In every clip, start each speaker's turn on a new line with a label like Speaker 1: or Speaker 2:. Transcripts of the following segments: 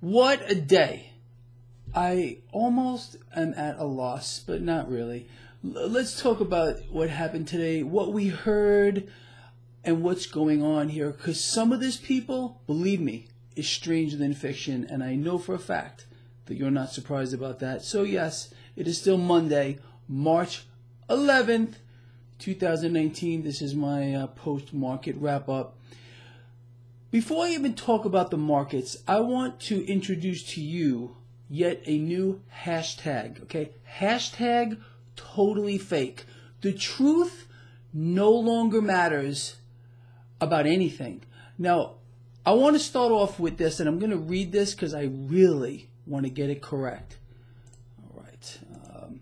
Speaker 1: What a day. I almost am at a loss, but not really. L- let's talk about what happened today, what we heard, and what's going on here. Because some of this people, believe me, is stranger than fiction, and I know for a fact that you're not surprised about that. So, yes, it is still Monday, March 11th, 2019. This is my uh, post market wrap up. Before I even talk about the markets, I want to introduce to you yet a new hashtag. Okay, hashtag totally fake. The truth no longer matters about anything. Now, I want to start off with this, and I'm going to read this because I really want to get it correct. All right. Um,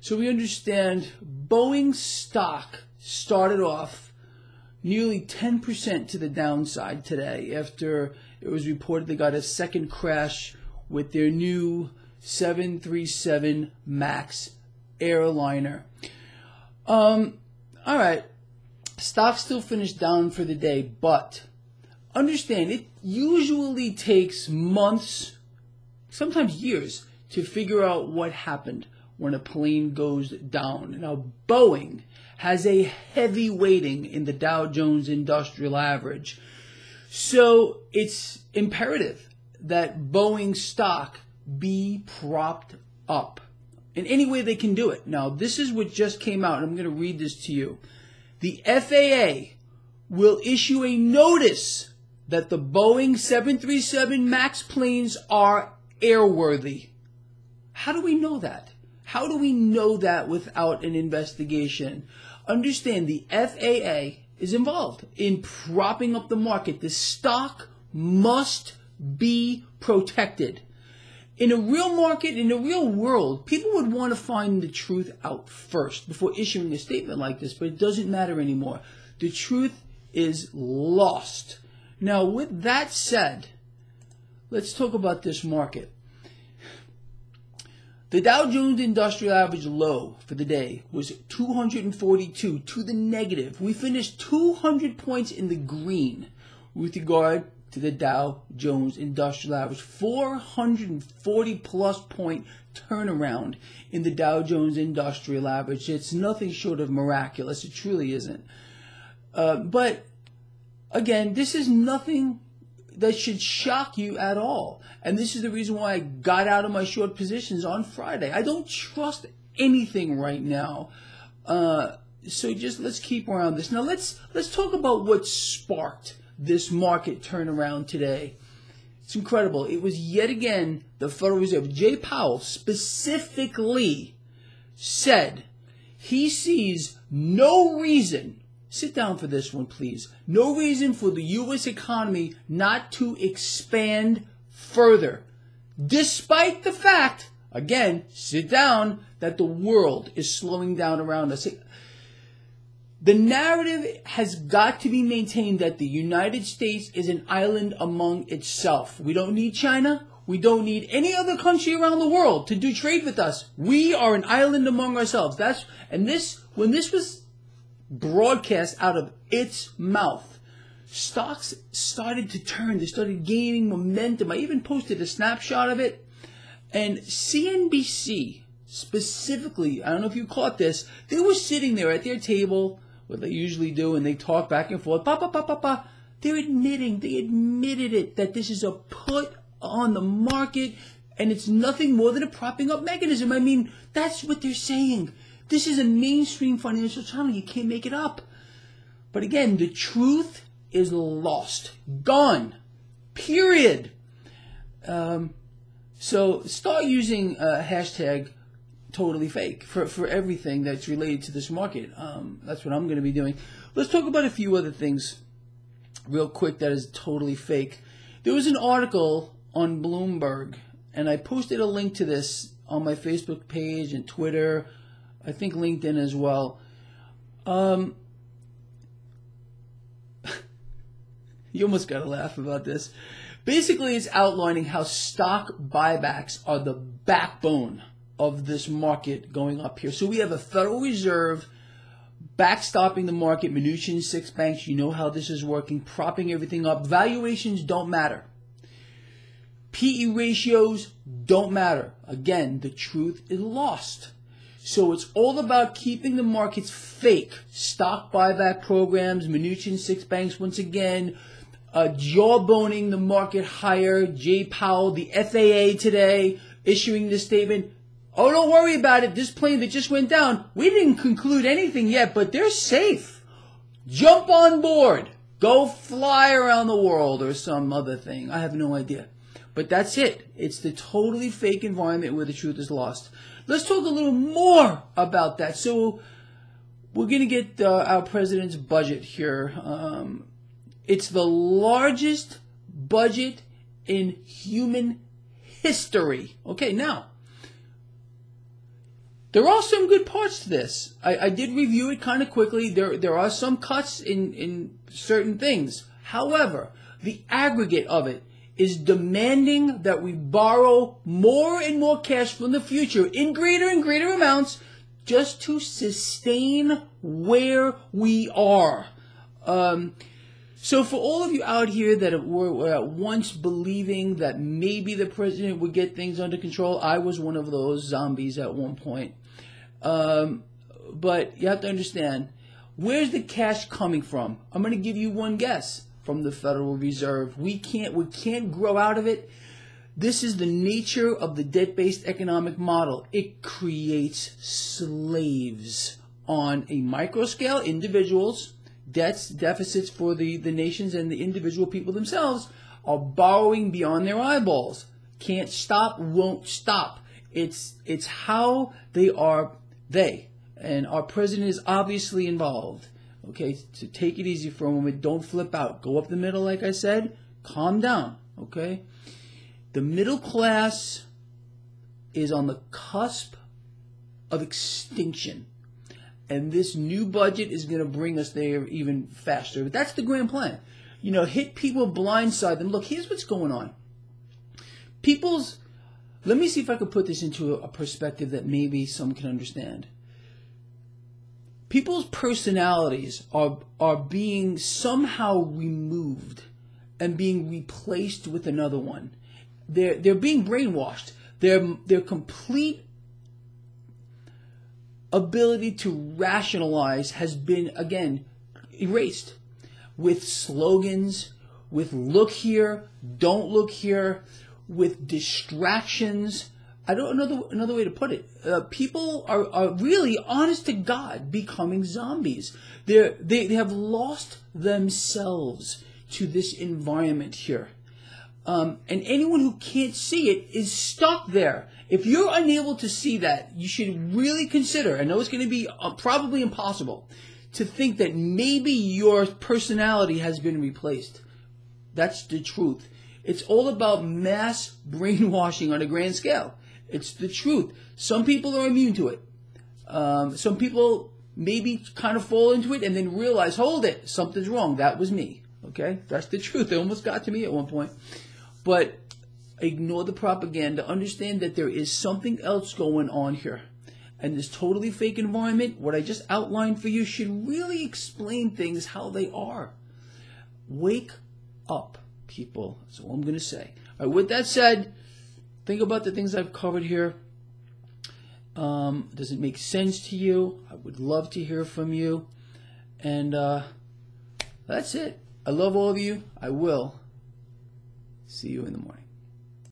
Speaker 1: so we understand Boeing stock started off nearly 10% to the downside today after it was reported they got a second crash with their new 737 MAX airliner. Um, all right, stock still finished down for the day, but understand it usually takes months, sometimes years, to figure out what happened when a plane goes down. Now, Boeing has a heavy weighting in the Dow Jones Industrial Average. So it's imperative that Boeing stock be propped up in any way they can do it. Now, this is what just came out, I'm going to read this to you. The FAA will issue a notice that the Boeing 737 MAX planes are airworthy. How do we know that? How do we know that without an investigation? Understand the FAA is involved in propping up the market. The stock must be protected. In a real market, in a real world, people would want to find the truth out first before issuing a statement like this, but it doesn't matter anymore. The truth is lost. Now, with that said, let's talk about this market. The Dow Jones Industrial Average low for the day was 242 to the negative. We finished 200 points in the green with regard to the Dow Jones Industrial Average. 440 plus point turnaround in the Dow Jones Industrial Average. It's nothing short of miraculous. It truly isn't. Uh, but again, this is nothing that should shock you at all. And this is the reason why I got out of my short positions on Friday. I don't trust anything right now. Uh, so just let's keep around this. Now let's let's talk about what sparked this market turnaround today. It's incredible. It was yet again the Federal Reserve. Jay Powell specifically said he sees no reason Sit down for this one, please. No reason for the U.S. economy not to expand further, despite the fact, again, sit down, that the world is slowing down around us. The narrative has got to be maintained that the United States is an island among itself. We don't need China. We don't need any other country around the world to do trade with us. We are an island among ourselves. That's and this when this was broadcast out of its mouth, stocks started to turn. They started gaining momentum. I even posted a snapshot of it. And CNBC specifically, I don't know if you caught this, they were sitting there at their table, what they usually do, and they talk back and forth. Pa, pa, pa, pa, pa. They're admitting, they admitted it, that this is a put on the market and it's nothing more than a propping up mechanism. I mean, that's what they're saying. This is a mainstream financial channel. You can't make it up. But again, the truth is lost, gone, period. Um, so start using a hashtag totally fake for, for everything that's related to this market. Um, that's what I'm going to be doing. Let's talk about a few other things real quick that is totally fake. There was an article on Bloomberg, and I posted a link to this on my Facebook page and Twitter I think LinkedIn as well. Um, you almost got to laugh about this. Basically, it's outlining how stock buybacks are the backbone of this market going up here. So we have a Federal Reserve backstopping the market, Mnuchin, six banks. You know how this is working, propping everything up. Valuations don't matter. PE ratios don't matter. Again, the truth is lost. So it's all about keeping the markets fake. Stock buyback programs, Mnuchin six banks once again, uh, jawboning the market higher. Jay Powell, the FAA today, issuing this statement. Oh, don't worry about it. This plane that just went down, we didn't conclude anything yet, but they're safe. Jump on board. Go fly around the world or some other thing. I have no idea. But that's it. It's the totally fake environment where the truth is lost. Let's talk a little more about that. So we're going to get uh, our president's budget here. Um, it's the largest budget in human history. Okay, now there are some good parts to this. I, I did review it kind of quickly. There there are some cuts in in certain things. However, the aggregate of it is demanding that we borrow more and more cash from the future in greater and greater amounts just to sustain where we are. Um, so for all of you out here that were at once believing that maybe the president would get things under control, I was one of those zombies at one point. Um, but you have to understand, where's the cash coming from? I'm going to give you one guess from the Federal Reserve. We can't we can't grow out of it. This is the nature of the debt-based economic model. It creates slaves on a micro scale, individuals debts, deficits for the, the nations and the individual people themselves are borrowing beyond their eyeballs. Can't stop, won't stop. It's, it's how they are, they. And our president is obviously involved. Okay, so take it easy for a moment. Don't flip out. Go up the middle, like I said. Calm down. Okay? The middle class is on the cusp of extinction. And this new budget is going to bring us there even faster. But that's the grand plan. You know, hit people blindside them. Look, here's what's going on. People's, let me see if I could put this into a perspective that maybe some can understand. People's personalities are, are being somehow removed and being replaced with another one. They're, they're being brainwashed. Their, their complete ability to rationalize has been, again, erased with slogans, with look here, don't look here, with distractions. I don't know another, another way to put it. Uh, people are, are really, honest to God, becoming zombies. They're, they, they have lost themselves to this environment here. Um, and anyone who can't see it is stuck there. If you're unable to see that, you should really consider, I know it's going to be uh, probably impossible, to think that maybe your personality has been replaced. That's the truth. It's all about mass brainwashing on a grand scale. It's the truth. Some people are immune to it. Um, some people maybe kind of fall into it and then realize, hold it, something's wrong. That was me. Okay? That's the truth. It almost got to me at one point. But ignore the propaganda. Understand that there is something else going on here. And this totally fake environment, what I just outlined for you, should really explain things how they are. Wake up, people. That's all I'm going to say. All right, with that said, think about the things I've covered here. Um, does it make sense to you? I would love to hear from you. And uh, that's it. I love all of you. I will. See you in the morning.